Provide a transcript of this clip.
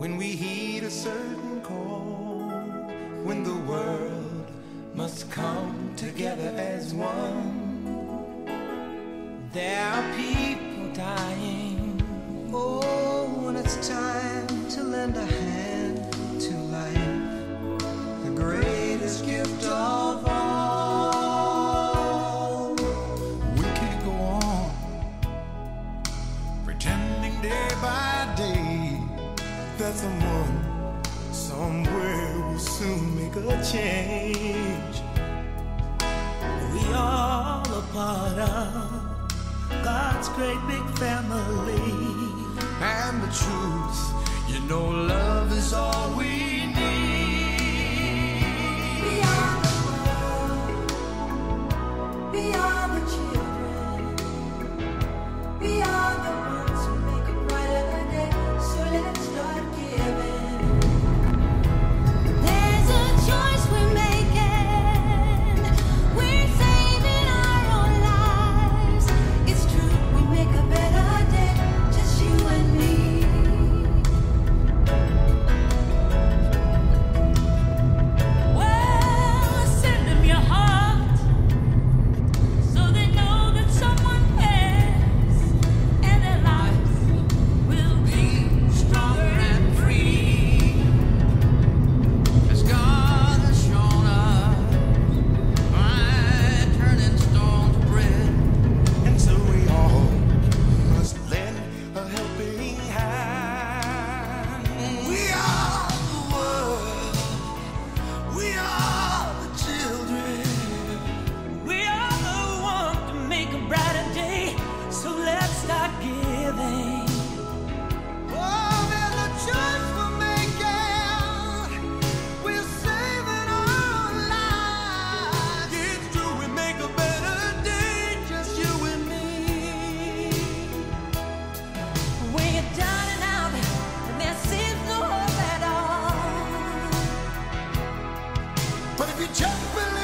when we heed a certain call, when the world must come together as one. There are people dying. Someone somewhere will soon make a change. We are all a part of God's great big family. And the truth, you know, just believe.